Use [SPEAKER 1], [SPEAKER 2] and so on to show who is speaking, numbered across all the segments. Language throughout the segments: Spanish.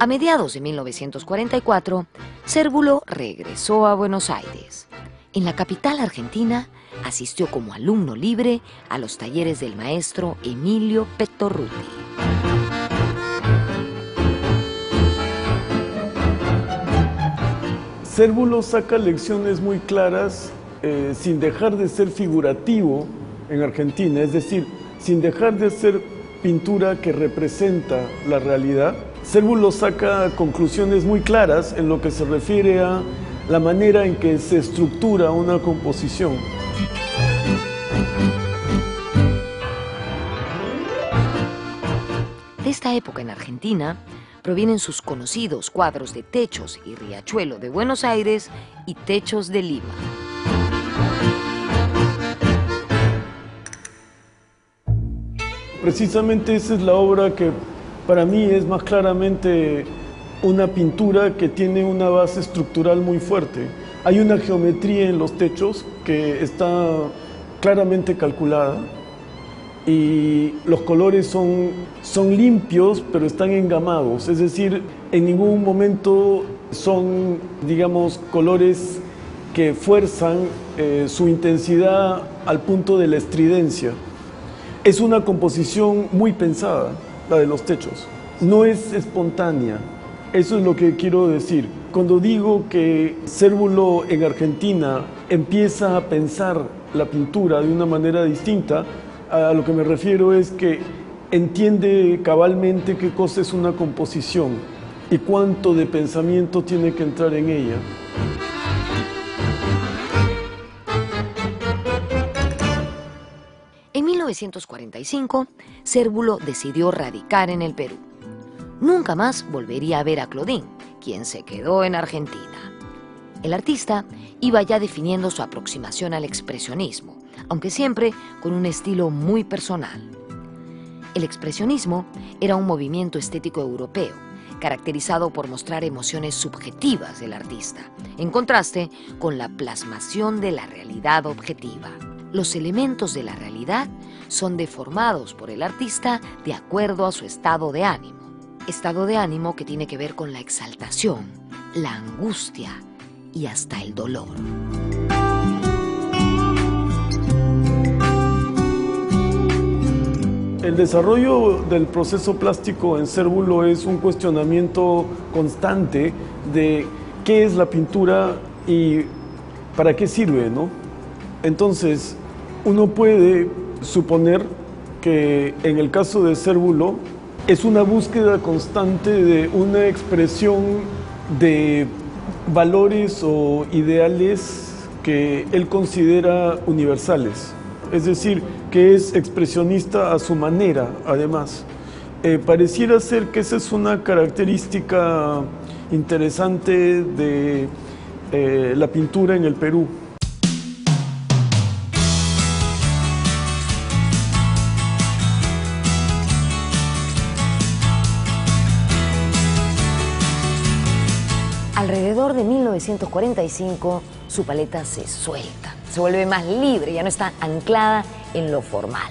[SPEAKER 1] A mediados de 1944, Cérvulo regresó a Buenos Aires. En la capital argentina, asistió como alumno libre a los talleres del maestro Emilio Pettorruti.
[SPEAKER 2] Cérvulo saca lecciones muy claras eh, sin dejar de ser figurativo en Argentina, es decir, sin dejar de ser pintura que representa la realidad. Cérvulo saca conclusiones muy claras en lo que se refiere a la manera en que se estructura una composición.
[SPEAKER 1] De esta época en Argentina provienen sus conocidos cuadros de techos y riachuelo de Buenos Aires y techos de Lima.
[SPEAKER 2] Precisamente esa es la obra que para mí es más claramente una pintura que tiene una base estructural muy fuerte. Hay una geometría en los techos que está claramente calculada y los colores son, son limpios pero están engamados, es decir, en ningún momento son, digamos, colores que fuerzan eh, su intensidad al punto de la estridencia. Es una composición muy pensada, la de los techos. No es espontánea, eso es lo que quiero decir. Cuando digo que Cérvulo en Argentina empieza a pensar la pintura de una manera distinta, a lo que me refiero es que entiende cabalmente qué cosa es una composición y cuánto de pensamiento tiene que entrar en ella.
[SPEAKER 1] 1945, Cérvulo decidió radicar en el Perú. Nunca más volvería a ver a Claudine, quien se quedó en Argentina. El artista iba ya definiendo su aproximación al expresionismo, aunque siempre con un estilo muy personal. El expresionismo era un movimiento estético europeo, caracterizado por mostrar emociones subjetivas del artista, en contraste con la plasmación de la realidad objetiva. Los elementos de la realidad son deformados por el artista de acuerdo a su estado de ánimo. Estado de ánimo que tiene que ver con la exaltación, la angustia y hasta el dolor.
[SPEAKER 2] El desarrollo del proceso plástico en Cérvulo es un cuestionamiento constante de qué es la pintura y para qué sirve, ¿no? Entonces, uno puede suponer que en el caso de Cérvulo es una búsqueda constante de una expresión de valores o ideales que él considera universales es decir, que es expresionista a su manera, además. Eh, pareciera ser que esa es una característica interesante de eh, la pintura en el Perú.
[SPEAKER 1] De 1945, su paleta se suelta se vuelve más libre, ya no está anclada en lo formal.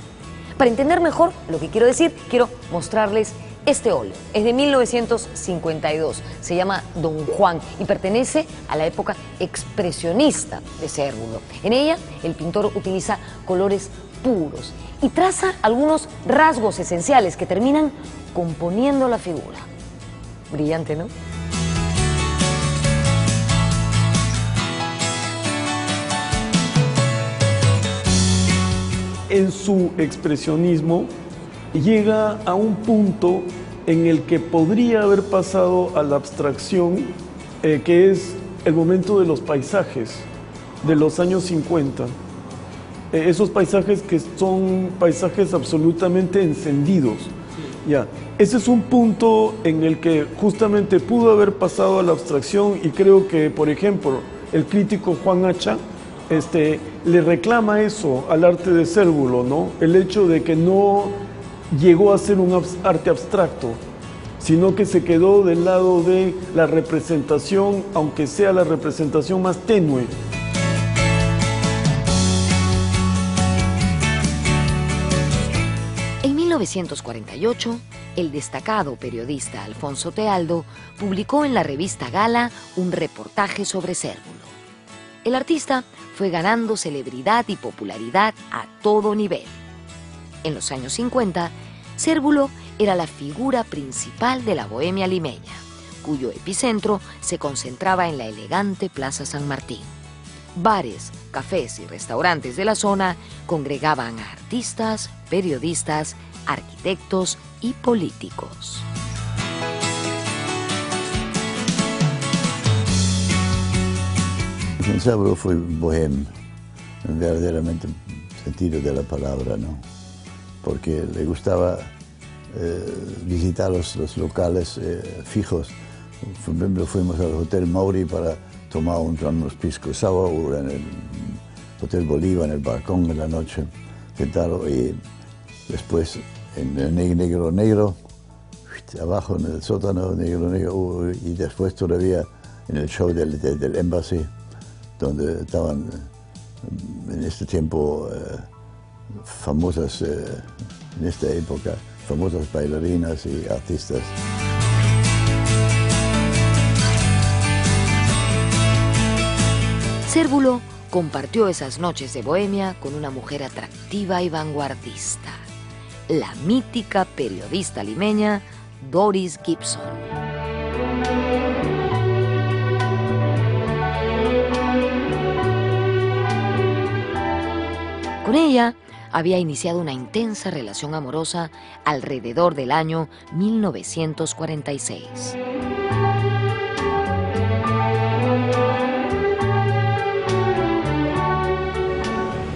[SPEAKER 1] Para entender mejor lo que quiero decir, quiero mostrarles este óleo. Es de 1952, se llama Don Juan y pertenece a la época expresionista de Cérvulo. En ella, el pintor utiliza colores puros y traza algunos rasgos esenciales que terminan componiendo la figura. Brillante, ¿no?
[SPEAKER 2] En su expresionismo llega a un punto en el que podría haber pasado a la abstracción, eh, que es el momento de los paisajes de los años 50. Eh, esos paisajes que son paisajes absolutamente encendidos. Ya, ese es un punto en el que justamente pudo haber pasado a la abstracción y creo que, por ejemplo, el crítico Juan Hacha este, le reclama eso al arte de Cérvulo, ¿no? El hecho de que no llegó a ser un arte abstracto, sino que se quedó del lado de la representación, aunque sea la representación más tenue.
[SPEAKER 1] En 1948, el destacado periodista Alfonso Tealdo publicó en la revista Gala un reportaje sobre Cérvulo. El artista fue ganando celebridad y popularidad a todo nivel. En los años 50, Cérvulo era la figura principal de la bohemia limeña, cuyo epicentro se concentraba en la elegante Plaza San Martín. Bares, cafés y restaurantes de la zona congregaban a artistas, periodistas, arquitectos y políticos.
[SPEAKER 3] Sabro fue bohem, verdaderamente sentido de la palabra, ¿no? Porque le gustaba eh, visitar los, locales eh, fijos. Por ejemplo, fuimos al Hotel Mauri para tomar un, unos piscos o en el Hotel Bolívar, en el balcón en la noche, sentado y después en el negro negro, abajo en el sótano negro negro y después todavía en el show del, del, Embassy, donde estaban en este tiempo eh, famosas, eh, en esta época, famosas bailarinas y artistas.
[SPEAKER 1] Cérvulo compartió esas noches de bohemia con una mujer atractiva y vanguardista la mítica periodista limeña Doris Gibson. Con ella había iniciado una intensa relación amorosa alrededor del año 1946.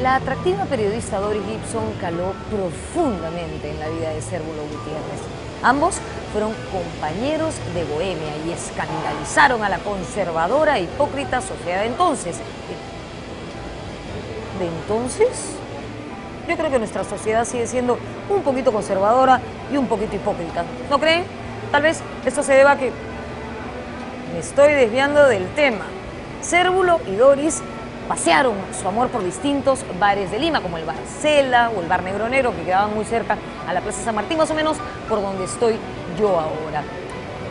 [SPEAKER 1] La atractiva periodista Doris Gibson caló profundamente en la vida de Cérvulo Gutiérrez. Ambos fueron compañeros de Bohemia y escandalizaron a la conservadora e hipócrita sociedad de entonces. ¿De entonces? Yo creo que nuestra sociedad sigue siendo un poquito conservadora y un poquito hipócrita. ¿No creen? Tal vez esto se deba a que me estoy desviando del tema. Cérvulo y Doris pasearon su amor por distintos bares de Lima, como el Bar Cela o el Bar Negro Negro, que quedaban muy cerca a la Plaza San Martín, más o menos por donde estoy yo ahora.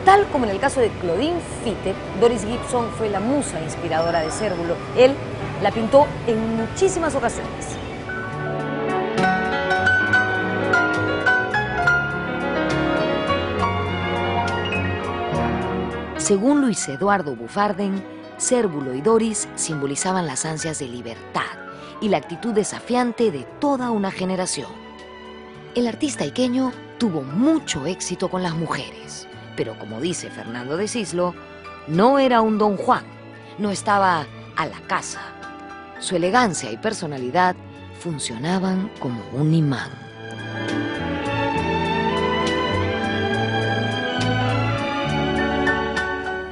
[SPEAKER 1] Tal como en el caso de Claudine Fitte, Doris Gibson fue la musa inspiradora de Cérvulo. Él la pintó en muchísimas ocasiones. Según Luis Eduardo Bufarden, Cérvulo y Doris simbolizaban las ansias de libertad y la actitud desafiante de toda una generación. El artista iqueño tuvo mucho éxito con las mujeres, pero como dice Fernando de Cislo, no era un don Juan, no estaba a la casa. Su elegancia y personalidad funcionaban como un imán.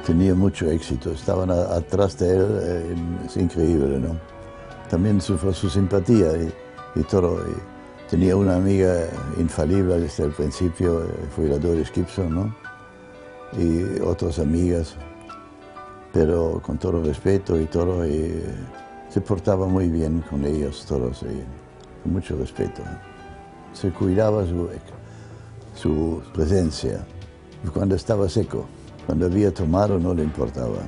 [SPEAKER 3] Tenía mucho éxito, estaban atrás de él, eh, es increíble, ¿no? También su, su simpatía y, todo. tenía una amiga infalible desde el principio, eh, fue la Doris Gibson, ¿no? Y otras amigas, pero con todo respeto y todo, y se portaba muy bien con ellos todos, con mucho respeto. Se cuidaba su, su presencia cuando estaba seco. Cuando había tomado no le importaba.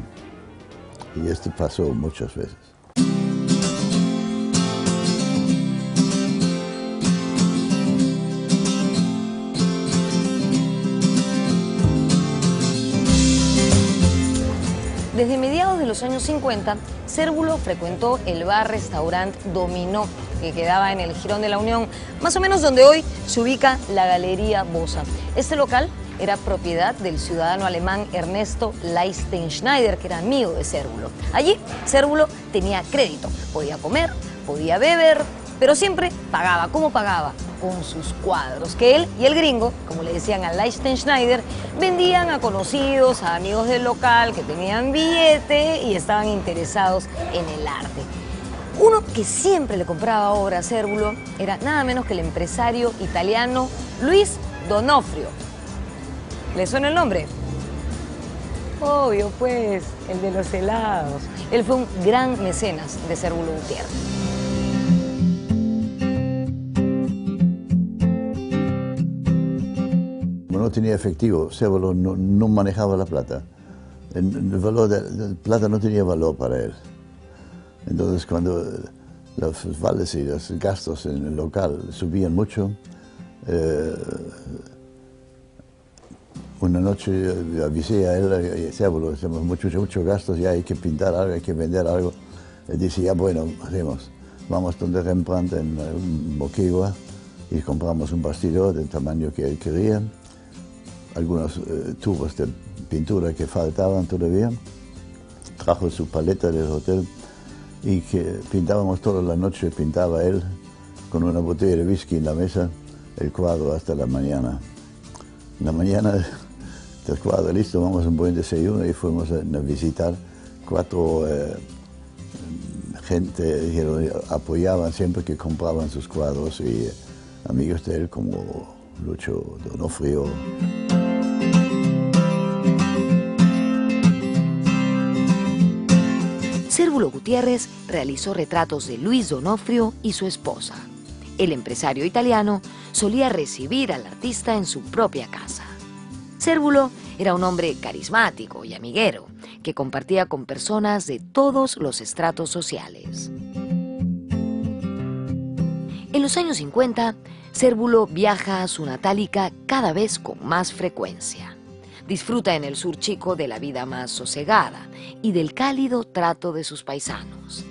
[SPEAKER 3] Y esto pasó muchas veces.
[SPEAKER 1] Desde mediados de los años 50, Cérvulo frecuentó el bar-restaurant Dominó, que quedaba en el Girón de la Unión, más o menos donde hoy se ubica la Galería Bosa. Este local era propiedad del ciudadano alemán Ernesto Leistenschneider, que era amigo de Cérvulo. Allí, Cérvulo tenía crédito, podía comer, podía beber, pero siempre pagaba. ¿Cómo pagaba? Con sus cuadros, que él y el gringo, como le decían a Leistenschneider, vendían a conocidos, a amigos del local que tenían billete y estaban interesados en el arte. Uno que siempre le compraba obra a Cérvulo era nada menos que el empresario italiano Luis Donofrio, ¿Le suena el nombre? Obvio, pues, el de los helados. Él fue un gran mecenas de Cérvulo Gutiérrez.
[SPEAKER 3] no tenía efectivo, no, manejaba la plata. El, valor de, plata no tenía valor para él. Entonces cuando los vales y los gastos en el local subían mucho, eh, una noche avisé a él, decía, bueno, tenemos muchos mucho gastos, ya hay que pintar algo, hay que vender algo. Él dice, ya bueno, hacemos, vamos donde Rembrandt en Moquegua y compramos un bastidor del tamaño que él quería, algunos eh, tubos de pintura que faltaban todavía, trajo su paleta del hotel y que pintábamos toda la noche, pintaba él con una botella de whisky en la mesa, el cuadro hasta la mañana. En la mañana el cuadro listo, a un buen desayuno y fuimos a, visitar cuatro eh, gente que apoyaban siempre que compraban sus cuadros y eh, amigos de él como Lucho Donofrio.
[SPEAKER 1] Cérvulo Gutiérrez realizó retratos de Luis Donofrio y su esposa. El empresario italiano solía recibir al artista en su propia casa. Cérvulo era un hombre carismático y amiguero que compartía con personas de todos los estratos sociales. En los años 50, Cérvulo viaja a su natálica cada vez con más frecuencia. Disfruta en el sur chico de la vida más sosegada y del cálido trato de sus paisanos.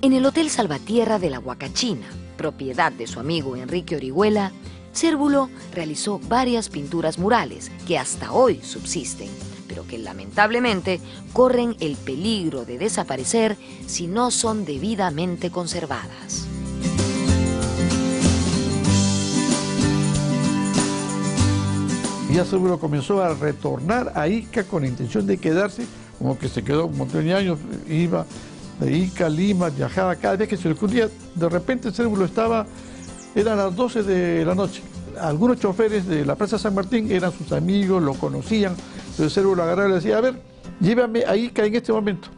[SPEAKER 1] En el Hotel Salvatierra de la Huacachina, propiedad de su amigo Enrique Orihuela, Cérvulo realizó varias pinturas murales que hasta hoy subsisten, pero que lamentablemente corren el peligro de desaparecer si no son debidamente conservadas.
[SPEAKER 4] Ya Cérvulo comenzó a retornar a Ica con la intención de quedarse, como que se quedó un montón de años, iba de Ica, Lima, viajaba cada vez que se le ocurría, de repente Cérvulo estaba eran las 12 de la noche. Algunos choferes de la Plaza San Martín eran sus amigos, lo conocían. Entonces Cérvulo lo agarraba y le decía, a ver, llévame a Ica en este momento.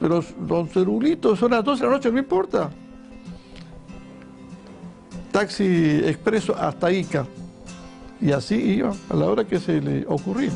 [SPEAKER 4] Pero don Cerulito, son las 12 de la noche, no importa. Taxi expreso hasta Ica. Y así iba a la hora que se le ocurría.